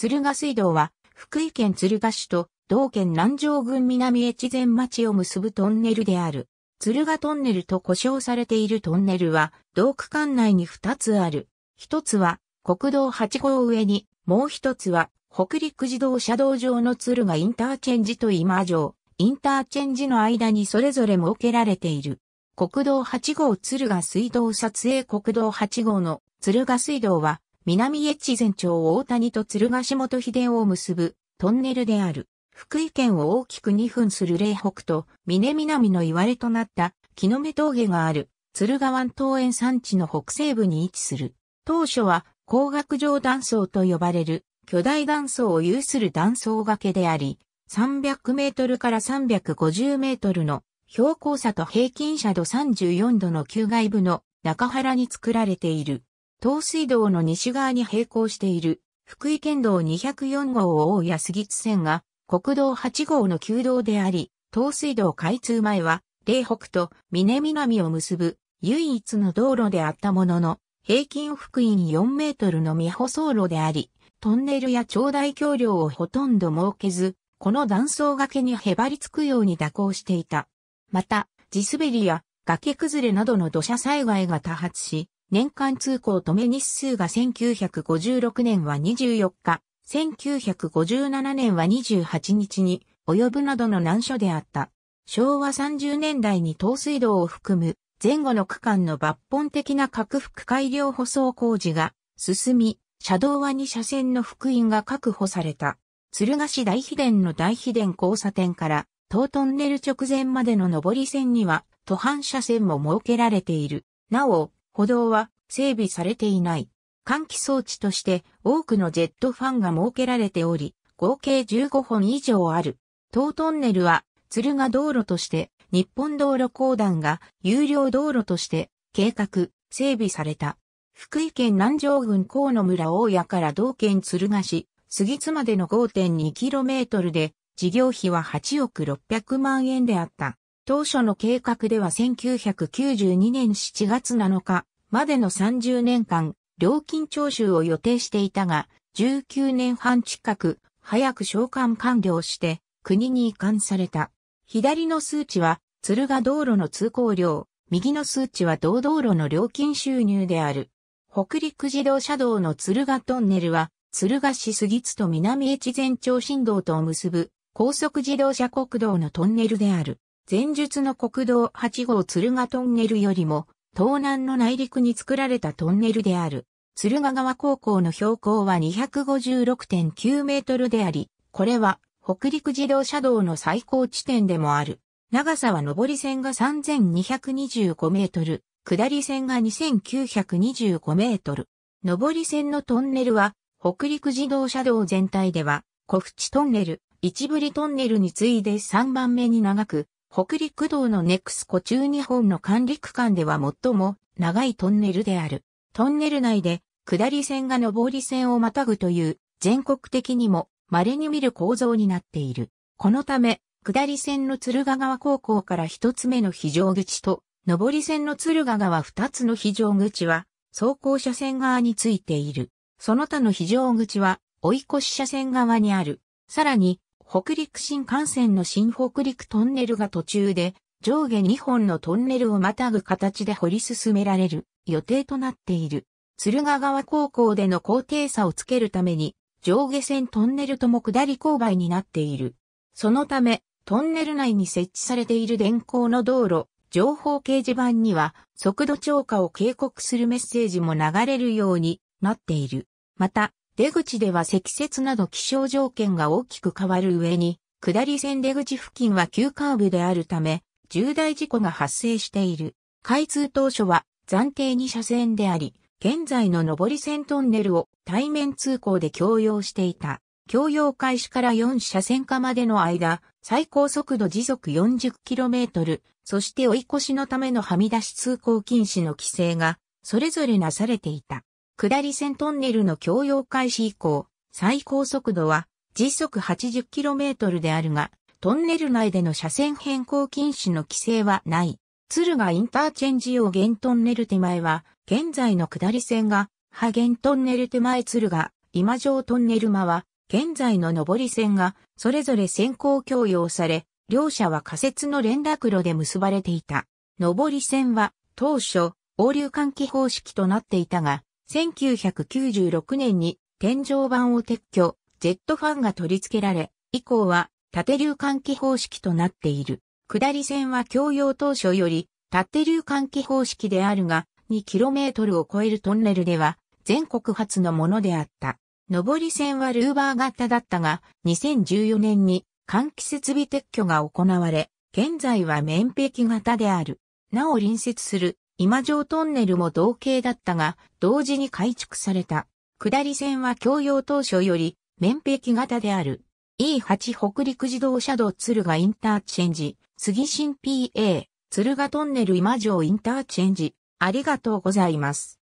敦賀水道は、福井県敦賀市と同県南城郡南越前町を結ぶトンネルである。敦賀トンネルと呼称されているトンネルは、同区間内に2つある。一つは、国道8号上に、もう一つは、北陸自動車道上の敦賀インターチェンジと今城、インターチェンジの間にそれぞれ設けられている。国道8号敦賀水道撮影国道8号の敦賀水道は、南越前町大谷と敦賀下本秀夫を結ぶトンネルである。福井県を大きく2分する嶺北と峰南の言われとなった木の目峠がある敦賀湾東園山地の北西部に位置する。当初は工学上断層と呼ばれる巨大断層を有する断層崖であり、300メートルから350メートルの標高差と平均斜度34度の旧外部の中原に作られている。東水道の西側に並行している福井県道204号を大安木津線が国道8号の旧道であり、東水道開通前は嶺北と峰南を結ぶ唯一の道路であったものの、平均福音4メートルの未舗装路であり、トンネルや長大橋梁をほとんど設けず、この断層崖にへばりつくように蛇行していた。また、地滑りや崖崩れなどの土砂災害が多発し、年間通行止め日数が1956年は24日、1957年は28日に及ぶなどの難所であった。昭和30年代に東水道を含む前後の区間の抜本的な拡幅改良舗装工事が進み、車道は2車線の福音が確保された。鶴ヶ市大秘伝の大秘伝交差点から東トンネル直前までの上り線には、途半車線も設けられている。なお、歩道は整備されていない。換気装置として多くのジェットファンが設けられており、合計15本以上ある。東トンネルは、鶴ヶ道路として日本道路公団が有料道路として計画、整備された。福井県南城郡河野村大谷から道県鶴ヶ市、杉津までの 5.2km で事業費は8億600万円であった。当初の計画では1992年7月7日までの30年間、料金徴収を予定していたが、19年半近く早く償還完了して国に移管された。左の数値は敦賀道路の通行料、右の数値は同道路の料金収入である。北陸自動車道の敦賀トンネルは、敦賀市杉津と南越前町新道とを結ぶ高速自動車国道のトンネルである。前述の国道8号敦賀トンネルよりも、東南の内陸に作られたトンネルである。敦賀川高校の標高は256.9メートルであり、これは北陸自動車道の最高地点でもある。長さは上り線が3225メートル、下り線が2925メートル。上り線のトンネルは北陸自動車道全体では小淵トンネル、一振りトンネルに次いで3番目に長く、北陸道のネクスコ中日本の管理区間では最も長いトンネルである。トンネル内で下り線が上り線をまたぐという全国的にも稀に見る構造になっている。このため、下り線の鶴ヶ川高校から一つ目の非常口と、上り線の鶴ヶ川二つの非常口は、走行車線側についている。その他の非常口は、追い越し車線側にある。さらに、北陸新幹線の新北陸トンネルが途中で上下2本のトンネルをまたぐ形で掘り進められる予定となっている。鶴ヶ川高校での高低差をつけるために上下線トンネルとも下り勾配になっている。そのため、トンネル内に設置されている電光の道路、情報掲示板には速度超過を警告するメッセージも流れるようになっている。また、出口では積雪など気象条件が大きく変わる上に、下り線出口付近は急カーブであるため、重大事故が発生している。開通当初は暫定2車線であり、現在の上り線トンネルを対面通行で共用していた。共用開始から4車線化までの間、最高速度時速 40km、そして追い越しのためのはみ出し通行禁止の規制が、それぞれなされていた。下り線トンネルの共用開始以降、最高速度は時速 80km であるが、トンネル内での車線変更禁止の規制はない。敦賀インターチェンジ用現トンネル手前は、現在の下り線が、ハゲントンネル手前敦賀、今城トンネル間は、現在の上り線がそれぞれ先行供用され、両者は仮設の連絡路で結ばれていた。上り線は当初、横流換気方式となっていたが、1996年に天井板を撤去、ジェットファンが取り付けられ、以降は縦流換気方式となっている。下り線は供用当初より縦流換気方式であるが、2km を超えるトンネルでは全国初のものであった。上り線はルーバー型だったが、2014年に換気設備撤去が行われ、現在は面壁型である。なお隣接する今城トンネルも同型だったが、同時に改築された。下り線は共用当初より面壁型である。E8 北陸自動車道鶴賀インターチェンジ、杉新 PA、鶴賀トンネル今城インターチェンジ、ありがとうございます。